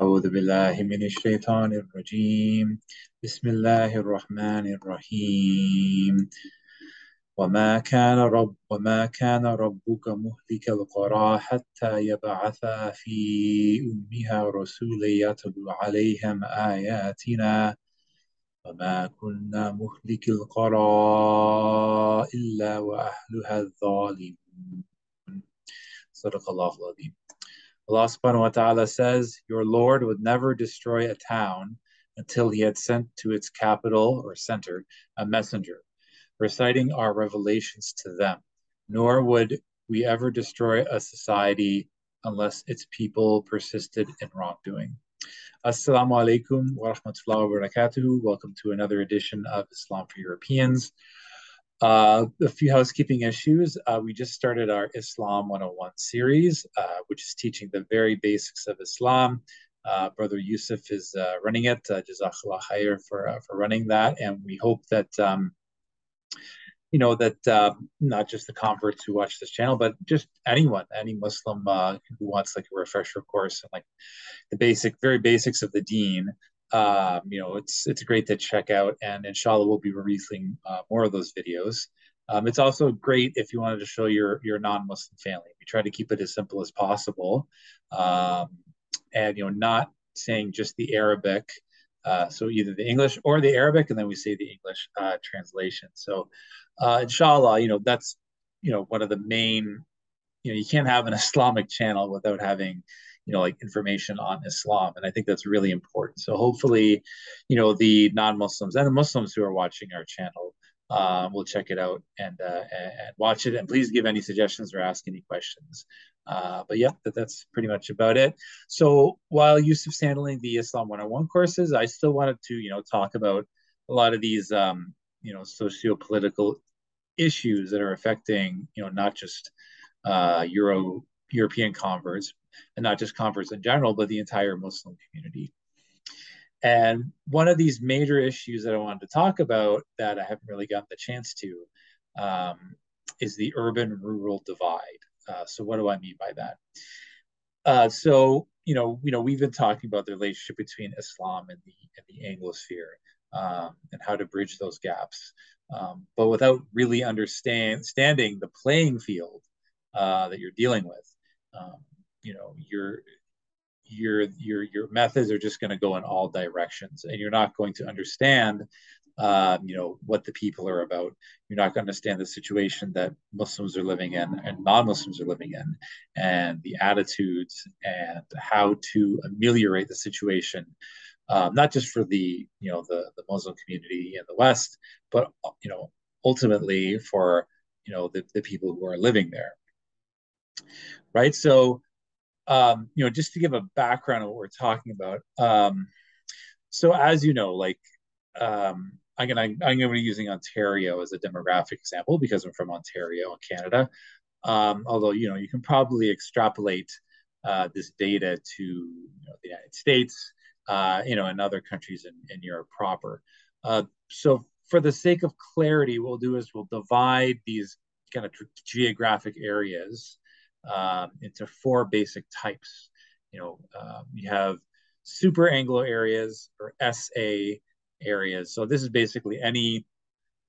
أعوذ بالله من الشيطان الرجيم. بسم الله الرحمن الرحيم. وما كان رب وما كان ربك مهلك القرى حتى يبعث في أمها رسولا يتلو عليهم آياتنا. وما كنا مهلك القرى إلا وأهلها الظالمون. صدق الله العظيم. Allah subhanahu wa ta'ala says, Your Lord would never destroy a town until he had sent to its capital or center a messenger, reciting our revelations to them. Nor would we ever destroy a society unless its people persisted in wrongdoing. Assalamu alaikum wa rahmatullahi wa barakatuhu. Welcome to another edition of Islam for Europeans. Uh, a few housekeeping issues. Uh, we just started our Islam 101 series, uh, which is teaching the very basics of Islam. Uh, Brother Yusuf is uh, running it. Uh, Jazakallah khair for, uh, for running that. And we hope that, um, you know, that not just the converts who watch this channel, but just anyone, any Muslim who wants like a refresher course and like the basic, very basics of the deen, um, you know, it's it's great to check out, and inshallah, we'll be releasing uh, more of those videos. Um, it's also great if you wanted to show your your non-Muslim family. We try to keep it as simple as possible, um, and you know, not saying just the Arabic. Uh, so either the English or the Arabic, and then we say the English uh, translation. So, uh, inshallah, you know, that's you know one of the main. You know, you can't have an Islamic channel without having you know like information on islam and i think that's really important. So hopefully you know the non-muslims and the muslims who are watching our channel uh, will check it out and, uh, and watch it. And please give any suggestions or ask any questions. Uh, but yeah that, that's pretty much about it. So while yusuf's handling the islam 101 courses i still wanted to you know talk about a lot of these um, you know socio-political issues that are affecting you know not just uh, euro european converts and not just converts in general, but the entire Muslim community. And one of these major issues that I wanted to talk about that I haven't really gotten the chance to um, is the urban-rural divide. Uh, so what do I mean by that? Uh, so you know, you know, we've been talking about the relationship between Islam and the and the Anglosphere um, and how to bridge those gaps, um, but without really understanding the playing field uh, that you're dealing with. Um, you know your your your your methods are just going to go in all directions and you're not going to understand um, you know what the people are about. You're not going to understand the situation that muslims are living in and non-muslims are living in and the attitudes and how to ameliorate the situation um, not just for the you know the the muslim community in the west but you know ultimately for you know the, the people who are living there. Right? So um, you know, just to give a background of what we're talking about. Um, so as you know, like um, I'm gonna I'm gonna be using Ontario as a demographic example because I'm from Ontario, Canada. Um, although you know you can probably extrapolate uh, this data to you know, the United States, uh, you know, and other countries in, in Europe proper. Uh, so for the sake of clarity, what we'll do is we'll divide these kind of geographic areas um, into four basic types. You know, you have super Anglo areas or SA areas. So this is basically any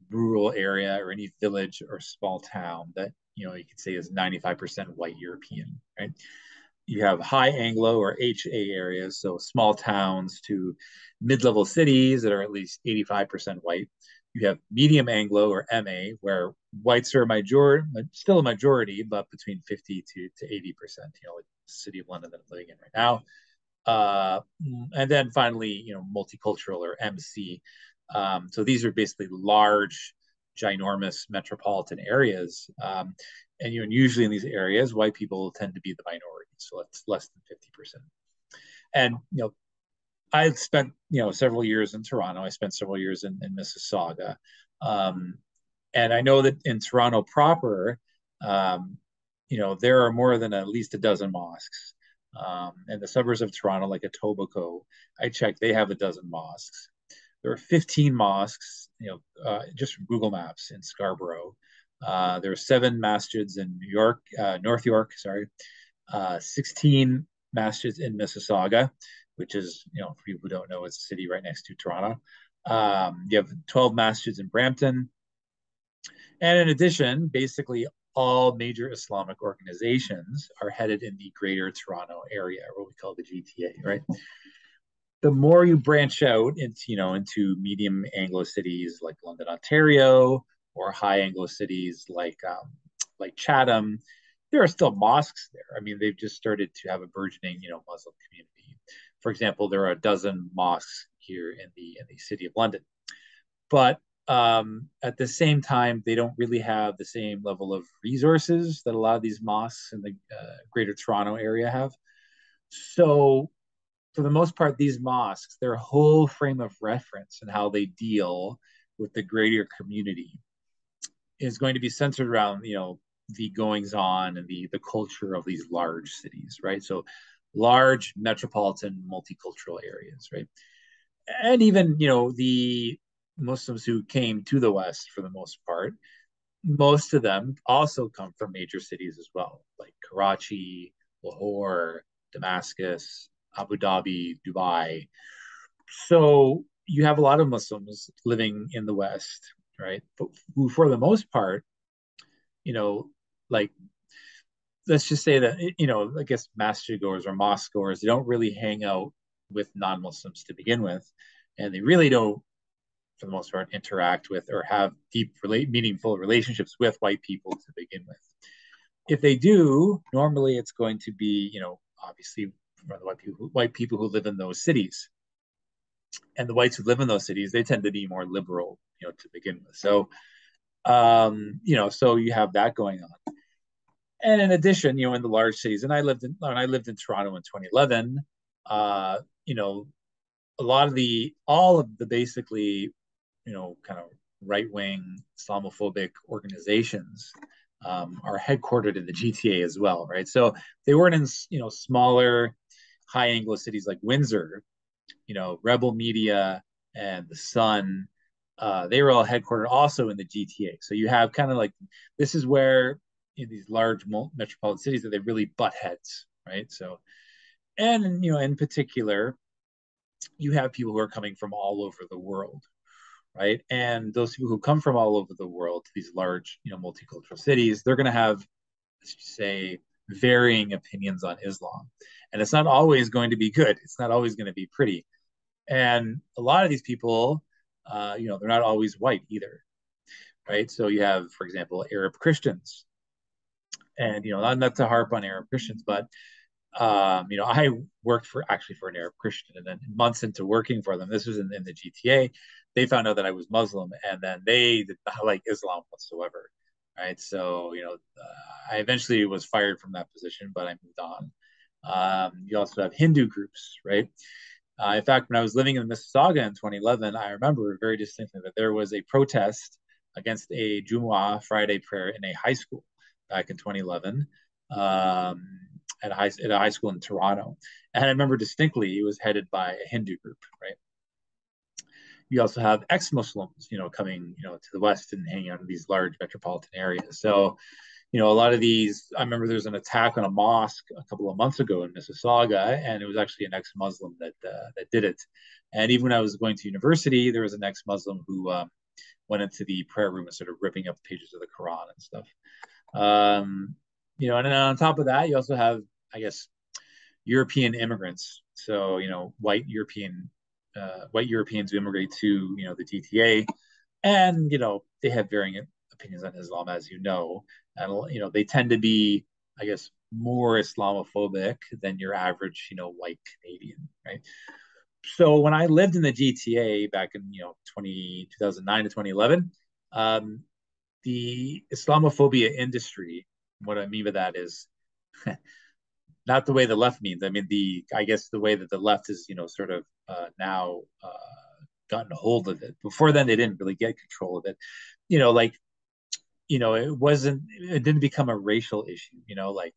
rural area or any village or small town that you know you could say is 95% white European, right? You have high Anglo or HA areas, so small towns to mid-level cities that are at least 85% white you have medium Anglo or MA, where whites are a majority, still a majority, but between 50 to, to 80%, you know, like the city of London that I'm living in right now. Uh, and then finally, you know, multicultural or MC. Um, so these are basically large, ginormous metropolitan areas. Um, and you know, usually in these areas, white people tend to be the minority, so it's less than 50%. And you know, I spent you know several years in Toronto. I spent several years in, in Mississauga, um, and I know that in Toronto proper, um, you know there are more than at least a dozen mosques. Um, and the suburbs of Toronto, like Etobicoke, I checked, they have a dozen mosques. There are 15 mosques, you know, uh, just from Google Maps in Scarborough. Uh, there are seven masjids in New York, uh, North York, sorry, uh, 16 masjids in Mississauga, which is, you know, for people who don't know, it's a city right next to Toronto. Um, you have 12 masjids in Brampton. And in addition, basically all major Islamic organizations are headed in the greater Toronto area, what we call the GTA, right? The more you branch out into, you know, into medium Anglo cities like London, Ontario, or high Anglo cities like um, like Chatham, there are still mosques there. I mean, they've just started to have a burgeoning, you know, Muslim community. For example, there are a dozen mosques here in the in the city of London, but um, at the same time, they don't really have the same level of resources that a lot of these mosques in the uh, Greater Toronto area have. So, for the most part, these mosques, their whole frame of reference and how they deal with the greater community is going to be centered around, you know, the goings on and the the culture of these large cities, right? So, large metropolitan multicultural areas, right? And even, you know, the Muslims who came to the West for the most part, most of them also come from major cities as well, like Karachi, Lahore, Damascus, Abu Dhabi, Dubai. So you have a lot of Muslims living in the West, right? But who, for the most part, you know, like let's just say that you know, I guess masjid goers or mosque goers, they don't really hang out with non-Muslims to begin with, and they really don't for the most part, interact with or have deep, relate, meaningful relationships with white people to begin with. If they do, normally it's going to be, you know, obviously from the white people, white people who live in those cities. And the whites who live in those cities, they tend to be more liberal, you know, to begin with. So, um, you know, so you have that going on. And in addition, you know, in the large cities, and I lived in when I lived in Toronto in 2011, uh, you know, a lot of the all of the basically you know, kind of right wing Islamophobic organizations um, are headquartered in the GTA as well, right? So they weren't in, you know, smaller, high Anglo cities like Windsor, you know, Rebel Media and the Sun. Uh, they were all headquartered also in the GTA. So you have kind of like this is where in these large metropolitan cities that they really butt heads, right? So, and you know, in particular, you have people who are coming from all over the world, right? And those people who come from all over the world to these large, you know, multicultural cities, they're going to have, say, varying opinions on Islam, and it's not always going to be good. It's not always going to be pretty, and a lot of these people, uh, you know, they're not always white either, right? So you have, for example, Arab Christians, and you know, not, not to harp on Arab Christians, but um, you know, I worked for actually for an Arab Christian, and then months into working for them, this was in, in the GTA they found out that I was Muslim, and then they did not like Islam whatsoever. Right. So, you know, uh, I eventually was fired from that position, but I moved on. Um, you also have Hindu groups, right? Uh, in fact, when I was living in Mississauga in 2011, I remember very distinctly that there was a protest against a Jumu'ah Friday prayer in a high school back in 2011 um, at, a high, at a high school in Toronto. And I remember distinctly it was headed by a Hindu group, right? you also have ex-Muslims, you know, coming, you know, to the West and hanging out in these large metropolitan areas. So, you know, a lot of these, I remember there was an attack on a mosque a couple of months ago in Mississauga, and it was actually an ex-Muslim that uh, that did it. And even when I was going to university, there was an ex-Muslim who um, went into the prayer room and started ripping up pages of the Quran and stuff. Um, you know, and then on top of that, you also have, I guess, European immigrants. So, you know, white European uh, white Europeans who immigrate to you know the GTA, and you know they have varying opinions on Islam, as you know, and you know they tend to be, I guess, more Islamophobic than your average you know white Canadian, right? So when I lived in the GTA back in you know 20, 2009 to 2011, um, the Islamophobia industry, what I mean by that is not the way the left means. I mean the I guess the way that the left is you know sort of uh, now uh, gotten a hold of it. Before then, they didn't really get control of it. You know, like you know, it wasn't it didn't become a racial issue. You know, like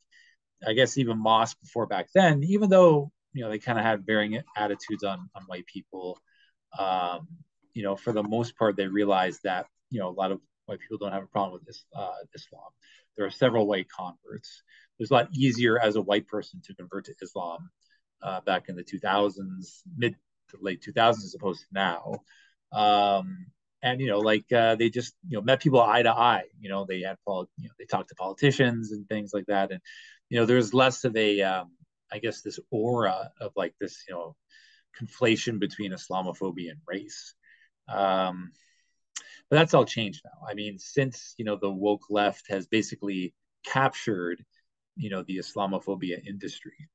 I guess even Moss before back then, even though you know they kind of had varying attitudes on on white people. Um, you know, for the most part, they realized that you know a lot of white people don't have a problem with this uh, Islam. There are several white converts. It was a lot easier as a white person to convert to Islam uh, back in the 2000s, mid to late 2000s, as opposed to now. Um, and you know, like uh, they just you know met people eye to eye. You know, they had you know they talked to politicians and things like that, and you know, there's less of a um, I guess this aura of like this you know conflation between Islamophobia and race. Um, but that's all changed now. I mean, since you know the woke left has basically captured, you know, the Islamophobia industry,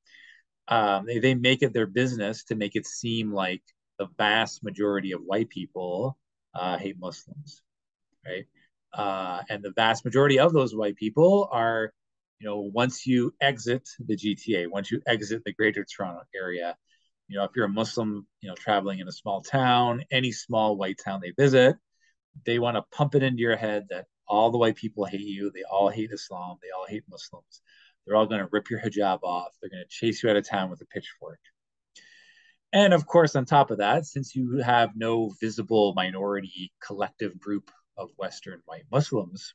um, they, they make it their business to make it seem like the vast majority of white people uh, hate Muslims, right? Uh, and the vast majority of those white people are, you know, once you exit the GTA, once you exit the Greater Toronto area, you know, if you're a Muslim, you know, traveling in a small town, any small white town they visit, they want to pump it into your head that all the white people hate you, they all hate Islam, they all hate Muslims. They're all going to rip your hijab off. They're going to chase you out of town with a pitchfork. And of course, on top of that, since you have no visible minority collective group of Western white Muslims,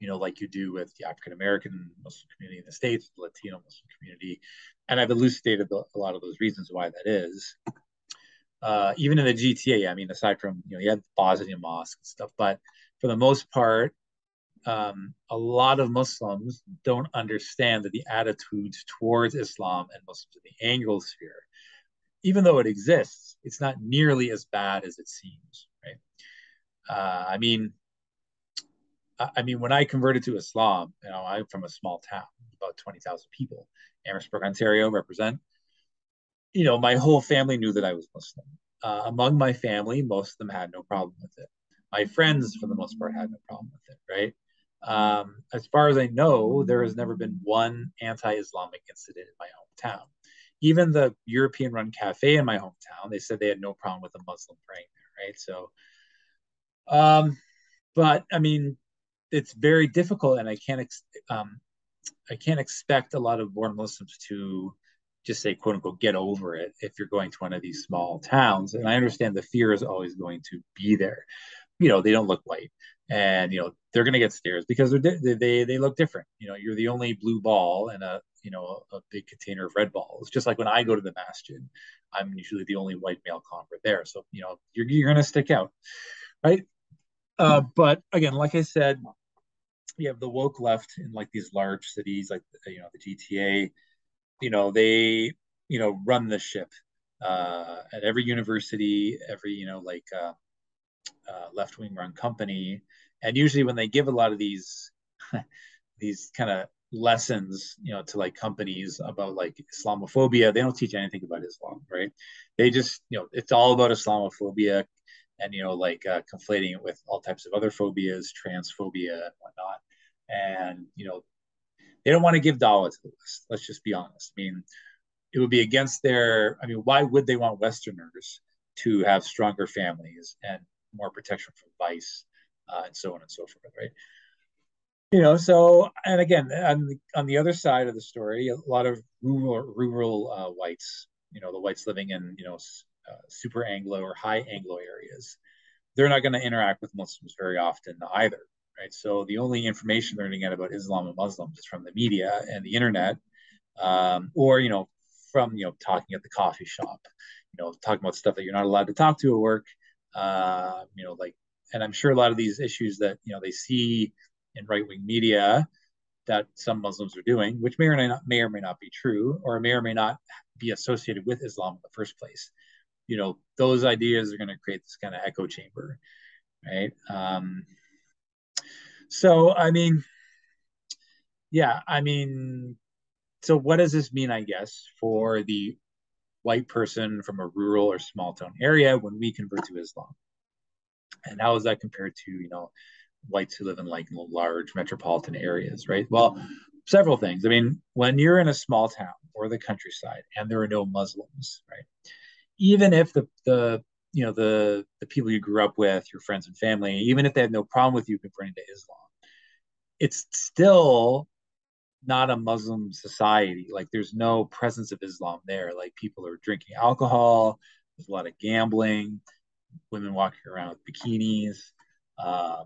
you know, like you do with the African American Muslim community in the States, the Latino Muslim community. And I've elucidated a lot of those reasons why that is uh, even in the GTA, I mean, aside from you know you have Bosnian mosque and stuff, but for the most part, um, a lot of Muslims don't understand that the attitudes towards Islam and Muslims in the Anglosphere, even though it exists, it's not nearly as bad as it seems, right? Uh, I mean, I mean, when I converted to Islam, you know, I'm from a small town, about twenty thousand people, Amherstburg, Ontario, represent you know, my whole family knew that I was Muslim. Uh, among my family, most of them had no problem with it. My friends, for the most part, had no problem with it, right? Um, as far as I know, there has never been one anti Islamic incident in my hometown. Even the European run cafe in my hometown, they said they had no problem with a Muslim praying there, right? So, um, but I mean, it's very difficult, and I can't, ex- um, I can't expect a lot of born Muslims to just say quote unquote get over it if you're going to one of these small towns. And i understand the fear is always going to be there. You know they don't look white. And you know they're going to get stares because they're di- they they look different. You know you're the only blue ball and a you know a, big container of red balls. Just like when i go to the masjid i'm usually the only white male convert there. So you know you're, you're going to stick out right? Uh, but again like i said you have the woke left in like these large cities like you know the gta you know they you know run the ship uh, at every university, every you know like uh, uh, left wing run company, and usually when they give a lot of these these kind of lessons you know to like companies about like islamophobia they don't teach anything about islam right? They just you know it's all about islamophobia and you know like uh, conflating it with all types of other phobias transphobia and whatnot. And you know they don't want to give dawah to the West. Let's just be honest. I mean, it would be against their. I mean, why would they want Westerners to have stronger families and more protection from vice uh, and so on and so forth, right? You know, so and again, on the, on the other side of the story, a lot of rural rural uh, whites, you know, the whites living in you know uh, super Anglo or high Anglo areas, they're not going to interact with Muslims very often either right? So the only information they're going to get about Islam and Muslims is from the media and the internet, um, or you know, from you know, talking at the coffee shop, you know, talking about stuff that you're not allowed to talk to at work, uh, you know, like, and I'm sure a lot of these issues that you know they see in right wing media that some Muslims are doing, which may or may not may or may not be true, or may or may not be associated with Islam in the first place. You know, those ideas are going to create this kind of echo chamber, right? Um, so, I mean, yeah, I mean, so what does this mean, I guess, for the white person from a rural or small town area when we convert to Islam? And how is that compared to, you know, whites who live in like large metropolitan areas, right? Well, several things. I mean, when you're in a small town or the countryside and there are no Muslims, right? Even if the the you know the the people you grew up with, your friends and family, even if they have no problem with you converting to Islam, it's still not a Muslim society. Like there's no presence of Islam there. Like people are drinking alcohol. There's a lot of gambling. Women walking around with bikinis. Um,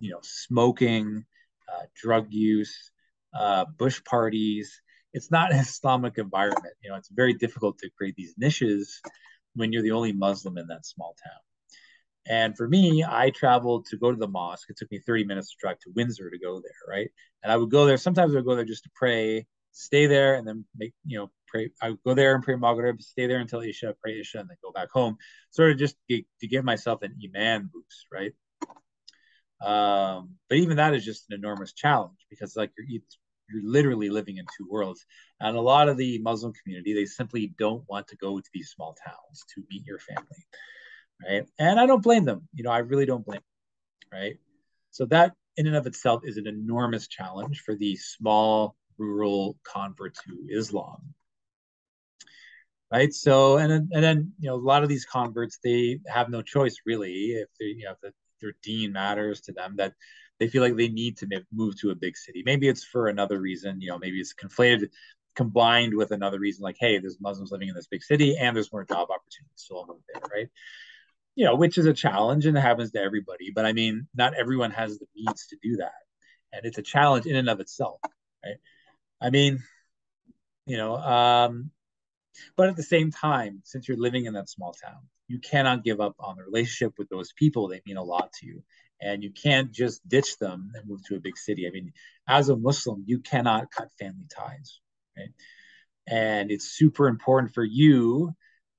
you know, smoking, uh, drug use, uh, bush parties. it's not an Islamic environment. You know, it's very difficult to create these niches when you're the only Muslim in that small town. And for me, I traveled to go to the mosque. It took me 30 minutes to drive to Windsor to go there, right? And I would go there. Sometimes I would go there just to pray, stay there, and then make, you know, pray. I would go there and pray Maghrib, stay there until Isha, pray Isha, and then go back home. Sort of just to, to give myself an Iman boost, right? Um, but even that is just an enormous challenge because like you're you're literally living in two worlds. And a lot of the Muslim community, they simply don't want to go to these small towns to meet your family right? And I don't blame them. You know, I really don't blame them, right? So that in and of itself is an enormous challenge for the small rural convert to Islam. Right. So and then, and then you know a lot of these converts they have no choice really if they you know if the, their deen matters to them that they feel like they need to move to a big city. Maybe it's for another reason. You know, maybe it's conflated combined with another reason like hey there's muslims living in this big city and there's more job opportunities so i'll move there right you know, which is a challenge and it happens to everybody. But I mean, not everyone has the means to do that. And it's a challenge in and of itself, right? I mean, you know, um, but at the same time, since you're living in that small town, you cannot give up on the relationship with those people. They mean a lot to you. And you can't just ditch them and move to a big city. I mean, as a Muslim, you cannot cut family ties, right? And it's super important for you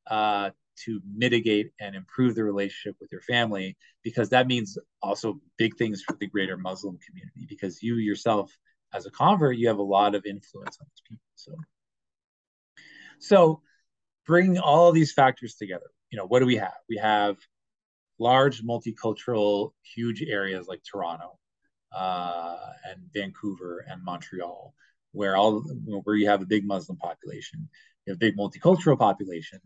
uh, to mitigate and improve the relationship with your family because that means also big things for the greater muslim community because you yourself as a convert you have a lot of influence on these people so. So bringing all these factors together. You know what do we have? We have large multicultural huge areas like toronto uh, and vancouver and montreal where all where you have a big muslim population you have a big multicultural population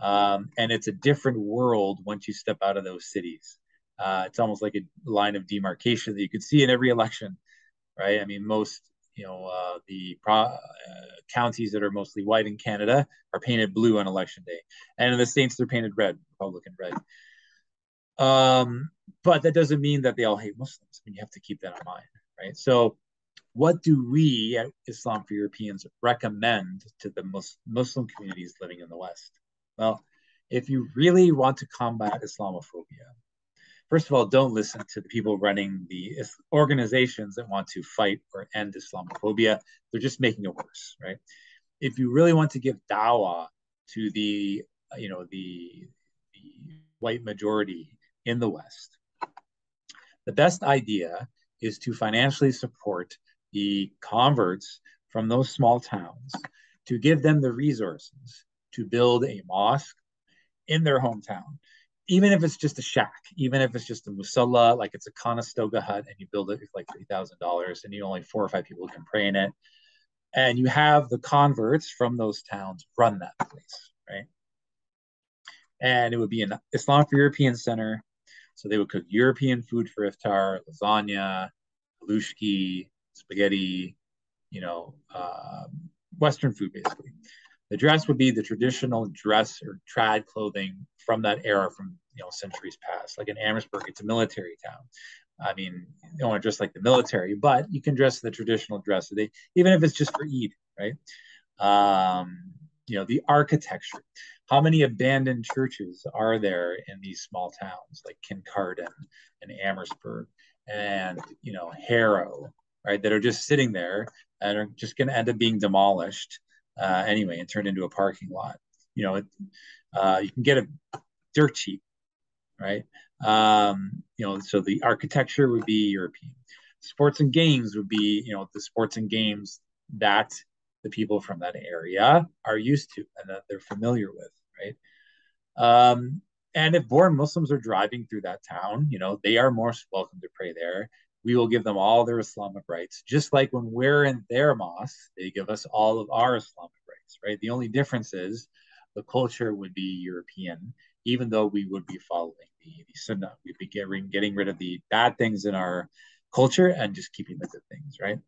um, and it's a different world once you step out of those cities. Uh, it's almost like a line of demarcation that you could see in every election, right? I mean, most you know uh, the pro- uh, counties that are mostly white in Canada are painted blue on election day, and in the states they're painted red, Republican red. Um, but that doesn't mean that they all hate Muslims. I mean, you have to keep that in mind, right? So, what do we at Islam for Europeans recommend to the Mus- Muslim communities living in the West? Well, if you really want to combat Islamophobia, first of all, don't listen to the people running the organizations that want to fight or end Islamophobia. They're just making it worse, right? If you really want to give dawah to the, you know, the, the white majority in the West, the best idea is to financially support the converts from those small towns to give them the resources to build a mosque in their hometown, even if it's just a shack, even if it's just a musalla, like it's a Conestoga hut, and you build it with like three thousand dollars, and you only four or five people can pray in it, and you have the converts from those towns run that place, right? And it would be an Islam for European Center, so they would cook European food for iftar, lasagna, halushki, spaghetti, you know, um, Western food basically. The dress would be the traditional dress or trad clothing from that era, from you know centuries past. Like in Amherstburg, it's a military town. I mean, you don't want to dress like the military, but you can dress the traditional dress. They, even if it's just for Eid, right? Um, you know, the architecture. How many abandoned churches are there in these small towns like Kincardine and Amherstburg and you know Harrow, right? That are just sitting there and are just going to end up being demolished uh, anyway and turned into a parking lot. You know, it, uh, you can get it dirt cheap, right? Um, you know, so the architecture would be European. Sports and games would be, you know, the sports and games that the people from that area are used to and that they're familiar with, right? Um, and if born Muslims are driving through that town, you know, they are most welcome to pray there we will give them all their Islamic rights, just like when we're in their mosque, they give us all of our Islamic rights, right? The only difference is the culture would be European, even though we would be following the, the Sunnah. We'd be getting, getting rid of the bad things in our culture and just keeping the good things, right?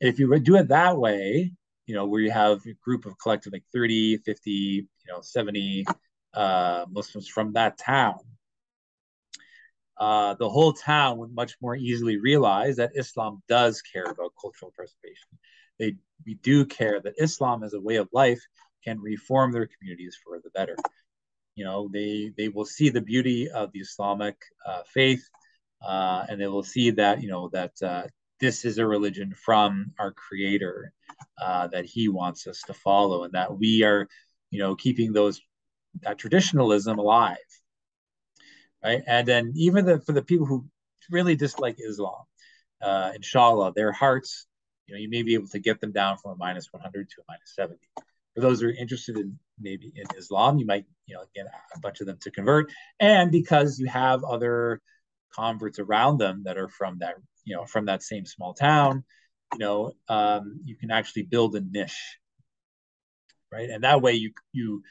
If you do it that way, you know, where you have a group of collective like 30, 50, you know, 70 uh, Muslims from that town, uh, the whole town would much more easily realize that Islam does care about cultural preservation. they we do care that Islam as a way of life can reform their communities for the better. You know, they they will see the beauty of the Islamic uh, faith, uh, and they will see that you know that uh, this is a religion from our Creator uh, that He wants us to follow, and that we are, you know, keeping those that traditionalism alive, right? And then even the, for the people who really dislike Islam, uh, inshallah, their hearts, you know, you may be able to get them down from a minus 100 to a minus 70. For those who are interested in maybe in Islam, you might, you know, get a bunch of them to convert. And because you have other converts around them that are from that, you know, from that same small town, you know, um, you can actually build a niche, right? And that way you you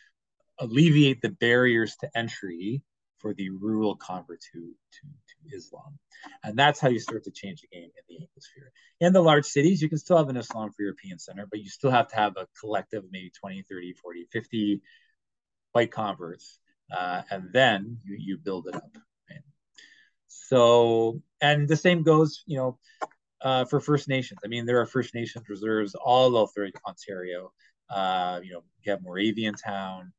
alleviate the barriers to entry for the rural convert to, to, to Islam. And that's how you start to change the game in the Anglosphere. In the large cities, you can still have an Islam for European center, but you still have to have a collective, maybe 20, 30, 40, 50 white converts. Uh, and then you, you build it up. Right? So, and the same goes, you know, uh, for First Nations. I mean, there are First Nations reserves all over Ontario. Uh, you know, you have Moravian Town,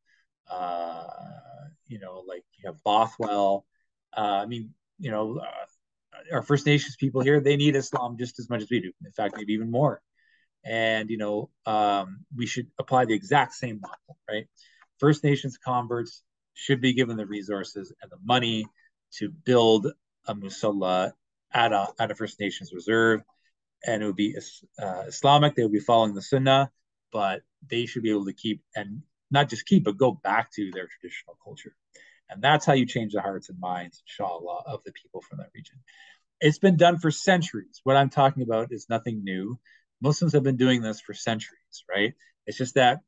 uh, you know, like you have Bothwell. Uh, I mean, you know, uh, our First Nations people here, they need Islam just as much as we do. In fact, maybe even more. And, you know, um, we should apply the exact same model, right? First Nations converts should be given the resources and the money to build a musalla at a, at a First Nations reserve. And it would be uh, Islamic, they would be following the Sunnah, but they should be able to keep and not just keep, but go back to their traditional culture. And that's how you change the hearts and minds, inshallah, of the people from that region. It's been done for centuries. What I'm talking about is nothing new. Muslims have been doing this for centuries, right? It's just that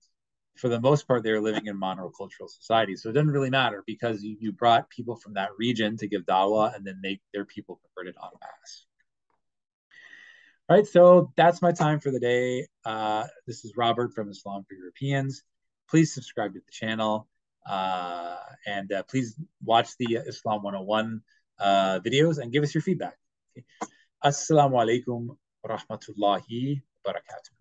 for the most part, they're living in monocultural societies. So it doesn't really matter because you, you brought people from that region to give dawah and then they, their people converted en masse. All right, so that's my time for the day. Uh, this is Robert from Islam for Europeans please subscribe to the channel. Uh, and uh, please watch the Islam 101 uh, videos and give us your feedback. Okay. Assalamu alaikum rahmatullahi barakatuh.